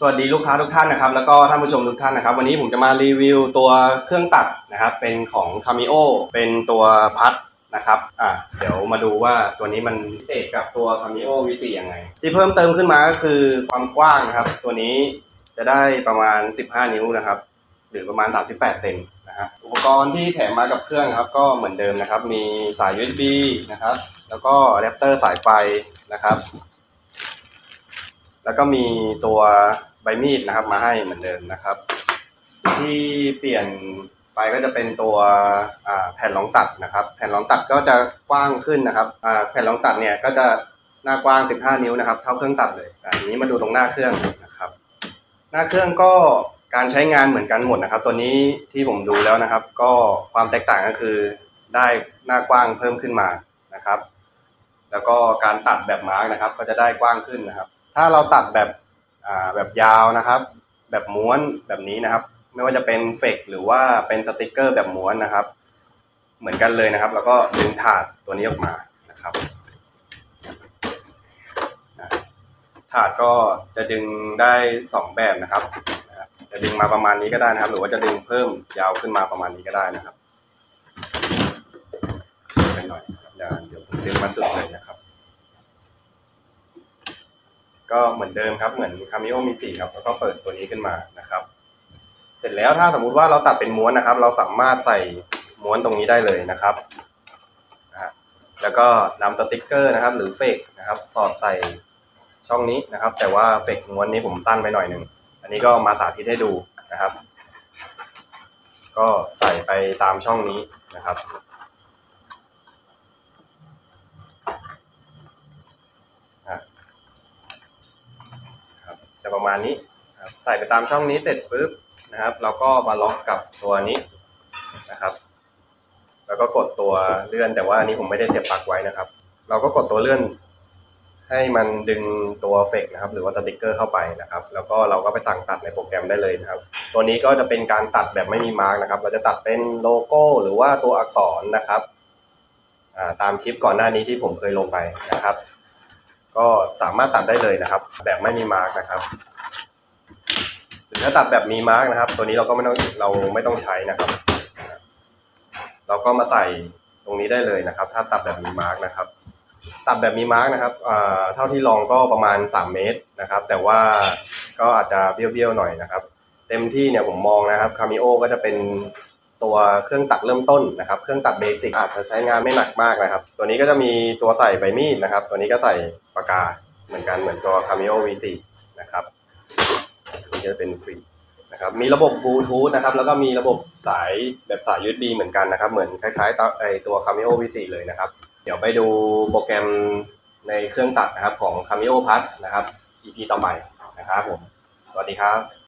สวัสดีลูกค้าทุกท่านนะครับแล้วก็ท่านผู้ชมทุกท่านนะครับ วันนี้ผมจะมารีวิวตัวเครื่องตัดนะครับ เป็นของ Cameo เป็นตัวพัดนะครับอะเดี๋ยวมาดูว่าตัวนี้มันพิเศษกับตัว Cameo V4 ยังไง ที่เพิ่มเติมขึ้นมาก็คือความกว้างนะครับ ตัวนี้จะได้ประมาณ 15 นิ้วนะครับ หรือประมาณ 38เซนนะฮะอุปกรณ์ที่แถมมากับเครื่องครับ ก็เหมือนเดิมนะครับ มีสาย USB นะครับ แล้วก็อะแดปเตอร์สายไฟนะครับ แล้วก็มีตัวใบมีดนะครับมาให้เหมือนเดิมนะครับ ที่เปลี่ยนไปก็จะเป็นตัวแผ่นรองตัดนะครับ แผ่นรองตัดก็จะกว้างขึ้นนะครับแผ่นรองตัดเนี่ยก็จะหน้ากว้าง 15 นิ้วนะครับ เท่าเครื่องตัดเลยอันนี้มาดูตรงหน้าเครื่องนะครับ หน้าเครื่องก็การใช้งานเหมือนกันหมดนะครับ ตัวนี้ที่ผมดูแล้วนะครับ ก็ความแตกต่างก็คือได้หน้ากว้างเพิ่มขึ้นมานะครับ แล้วก็การตัดแบบมาร์กนะครับ ก็จะได้กว้างขึ้นนะครับ ถ้าเราตัดแบบแบบยาวนะครับ แบบม้วนแบบนี้นะครับ ไม่ว่าจะเป็นเฟกหรือว่าเป็นสติกเกอร์แบบม้วนนะครับ เหมือนกันเลยนะครับ แล้วก็ดึงถาดตัวนี้ออกมานะครับถาดก็จะดึงได้สองแบบนะครับ จะดึงมาประมาณนี้ก็ได้นะครับ หรือว่าจะดึงเพิ่มยาวขึ้นมาประมาณนี้ก็ได้นะครับไปหน่อยเดี๋ยวเดี๋ยวผมดึงมาสุดเลยนะครับ ก็เหมือนเดิมครับเหมือน Cameo มีสี่ครับแล้วก็เปิดตัวนี้ขึ้นมานะครับ เสร็จแล้วถ้าสมมุติว่าเราตัดเป็นม้วนนะครับ เราสามารถใส่ม้วนตรงนี้ได้เลยนะครับแล้วก็นำสติกเกอร์นะครับ หรือเฟกนะครับ สอดใส่ช่องนี้นะครับ แต่ว่าเฟกม้วนนี้ผมตั้นไปหน่อยหนึ่งอันนี้ก็มาสาธิตให้ดูนะครับ ก็ใส่ไปตามช่องนี้นะครับ ครับจะประ มาณนี้ใส่ไปตามช่องนี้เสร็จปุ๊บนะครับ เราก็มาล็อกกับตัวนี้นะครับ แล้วก็กดตัวเลื่อนแต่ว่าอันนี้ผมไม่ได้เสียบปลั๊กไว้นะครับ เราก็กดตัวเลื่อน ให้มันดึงตัวเฟกนะครับ หรือว่าสติกเกอร์เข้าไปนะครับ แล้วก็เราก็ไปสั่งตัดในโปรแกรมได้เลยนะครับ ตัวนี้ก็จะเป็นการตัดแบบไม่มี mark นะครับ เราจะตัดเป็นโลโก้หรือว่าตัวอักษรนะครับตามคลิปก่อนหน้านี้ที่ผมเคยลงไปนะครับ ก็สามารถตัดได้เลยนะครับ แบบไม่มี mark นะครับ ถ้าตัดแบบมี mark นะครับ ตัวนี้เราก็ไม่ต้องเราไม่ต้องใช้นะครับ เราก็มาใส่ตรงนี้ได้เลยนะครับ ถ้าตัดแบบมี mark นะครับ ตัดแบบมี mark นะครับเท่าที่ลองก็ประมาณ 3 เมตรนะครับ แต่ว่าก็อาจจะเบี้ยวๆหน่อยนะครับ เต็มที่เนี่ยผมมองนะครับ Cameo ก็จะเป็นตัวเครื่องตัดเริ่มต้นนะครับ เครื่องตัด basic อาจจะใช้งานไม่หนักมากนะครับ ตัวนี้ก็จะมีตัวใส่ใบมีดนะครับ ตัวนี้ก็ใส่ปากกาเหมือนกันเหมือนตัว Cameo V4 นะครับ จะเป็นฟรีนะครับมีระบบบลูทูธนะครับแล้วก็มีระบบสายแบบสาย USB เหมือนกันนะครับ เหมือนคล้ายๆตัวไอตัว Cameo V4 เลยนะครับ เดี๋ยวไปดูโปรแกรมในเครื่องตัดนะครับของ Cameo Plus นะครับ EP ต่อไปนะครับผมสวัสดีครับ